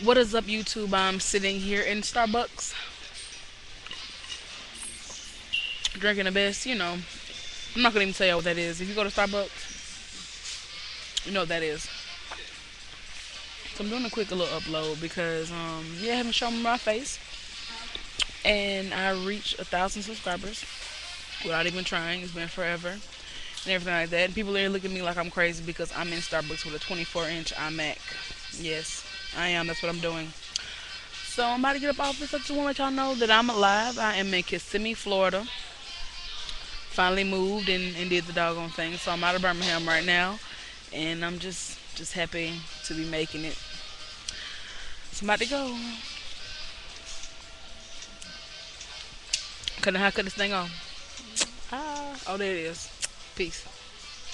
What is up, YouTube? I'm sitting here in Starbucks, drinking the best. You know, I'm not gonna even tell you what that is. If you go to Starbucks, you know what that is. So I'm doing a quick little upload because, um, yeah, I haven't shown my face, and I reached a thousand subscribers without even trying. It's been forever and everything like that. And people are looking at me like I'm crazy because I'm in Starbucks with a 24-inch iMac. Yes, I am. That's what I'm doing. So I'm about to get up off this. I just want to let y'all know that I'm alive. I am in Kissimmee, Florida. Finally moved and, and did the doggone thing. So I'm out of Birmingham right now. And I'm just just happy to be making it. So I'm about to go. Couldn't how cut this thing off? Ah, oh there it is. Peace.